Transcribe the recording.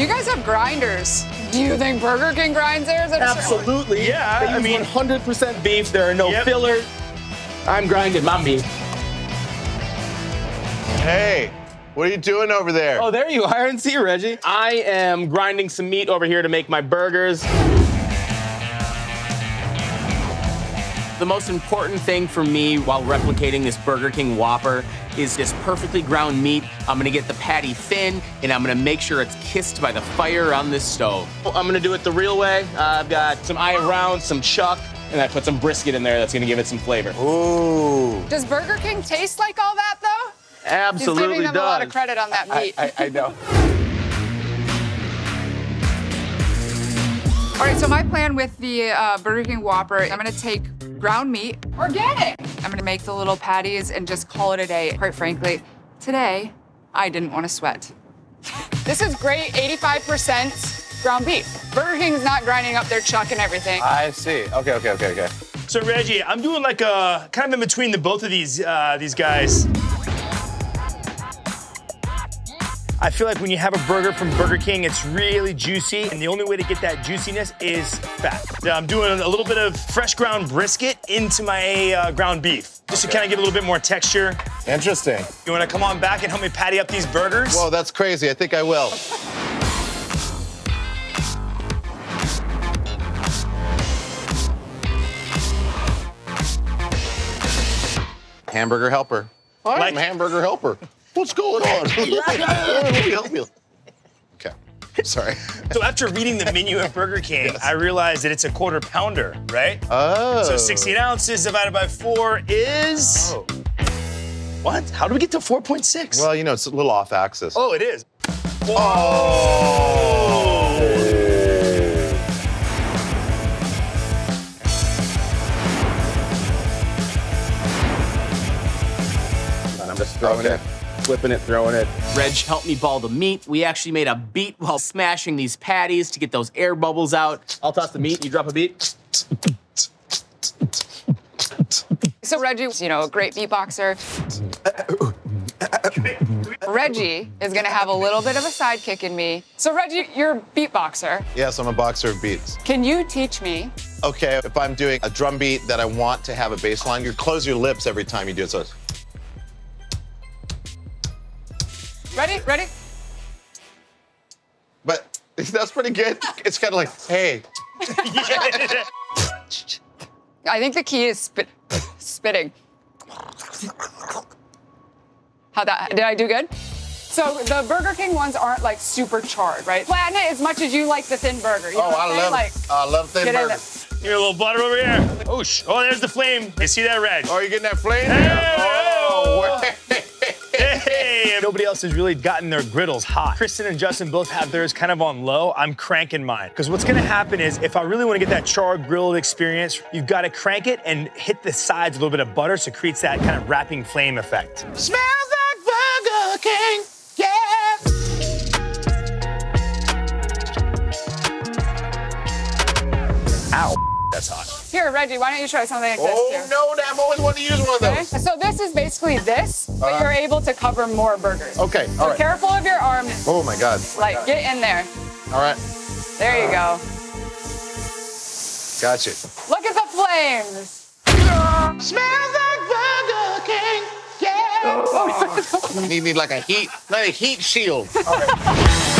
You guys have grinders. Do you think Burger King grinds theirs? at a certain- Absolutely. Yeah, They I use mean- 100% beef. There are no Yep. fillers. I'm grinding my meat. Hey, what are you doing over there? Oh, there you are. I didn't see you, Reggie. I am grinding some meat over here to make my burgers. The most important thing for me while replicating this Burger King Whopper is this perfectly ground meat. I'm gonna get the patty thin and I'm gonna make sure it's kissed by the fire on this stove. I'm gonna do it the real way. Uh, I've got some eye round, some chuck, and I put some brisket in there that's gonna give it some flavor. Ooh. Does Burger King taste like all that though? Absolutely He's giving them does. a lot of credit on that meat. I, I, I know. All right, so my plan with the uh, Burger King Whopper, I'm gonna take ground meat, organic. I'm gonna make the little patties and just call it a day. Quite frankly, today, I didn't wanna sweat. This is great, 85% ground beef. Burger King's not grinding up their chuck and everything. I see. Okay, okay, okay, okay. So Reggie, I'm doing like a kind of in between the both of these uh, these guys. I feel like when you have a burger from Burger King, it's really juicy, and the only way to get that juiciness is fat. Yeah, I'm doing a little bit of fresh ground brisket into my uh, ground beef, just to kind of give a little bit more texture. Interesting. You want to come on back and help me patty up these burgers? Whoa, that's crazy. I think I will. Hamburger helper. I'm Like- hamburger helper. What's going on? Let me help you. Okay. Sorry. So after reading the menu at Burger King, I realized that it's a quarter pounder, right? Oh. So 16 ounces divided by four is. Oh. What? How do we get to 4.6? Well, you know, it's a little off axis. oh, it is. Oh. I'm just throwing Okay. it, flipping it, throwing it. Reg helped me ball the meat. We actually made a beat while smashing these patties to get those air bubbles out. I'll toss the meat, you drop a beat. So Reggie's, you know, a great beatboxer. Reggie is gonna have a little bit of a sidekick in me. So Reggie, you're a beatboxer. Yes, I'm a boxer of beats. Can you teach me? Okay, if I'm doing a drum beat that I want to have a bass line, you close your lips every time you do it. So Ready? Ready? but that's pretty good. It's kind of like, hey, I think the key is spit, spitting. How that? Did I do good? So the Burger King ones aren't like super charred, right? Flatten it as much as you like the thin burger. You know oh, what I I'm love, like, I love thin get in burger. Here, a little butter over here. Oh, sh- oh, there's the flame. You see that, red? Oh, you getting that flame? Hey! there? Oh, Nobody else has really gotten their griddles hot. Kristen and Justin both have theirs kind of on low. I'm cranking mine. Because what's gonna happen is if I really wanna get that charred grilled experience, you've gotta crank it and hit the sides a little bit of butter so it creates that kind of wrapping flame effect. Smells like Burger King, that's hot. Here, Reggie, why don't you try something like Oh this too? no, I've always wanted to use one of Okay? those. So this is basically this, but Uh-huh. you're able to cover more burgers. Okay, So all right. careful of your arm. Oh my God. Like, get in there. All right, There you go. gotcha. Look at the flames. Smells like Burger King, yeah. Oh. you need, need like a heat, not a heat shield. All right.